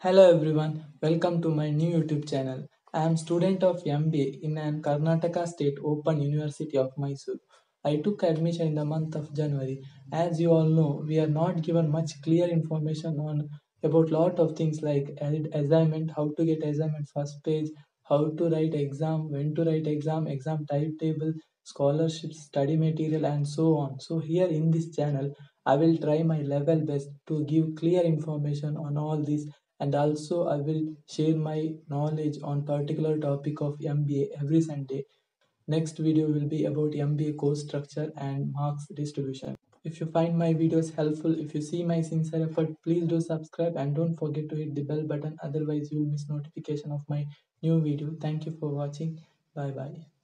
Hello everyone, welcome to my new YouTube channel. I am student of MBA in an Karnataka State Open University of Mysore. I took admission in the month of January. As you all know, we are not given much clear information on about lot of things like assignment, how to get assignment first page, how to write exam, when to write exam, exam timetable, scholarships, study material and so on. So here in this channel, I will try my level best to give clear information on all these and also I will share my knowledge on particular topic of MBA every Sunday. Next video will be about MBA course structure and marks distribution. If you find my videos helpful, if you see my sincere effort, please do subscribe and don't forget to hit the bell button. Otherwise, you will miss notification of my new video. Thank you for watching. Bye bye.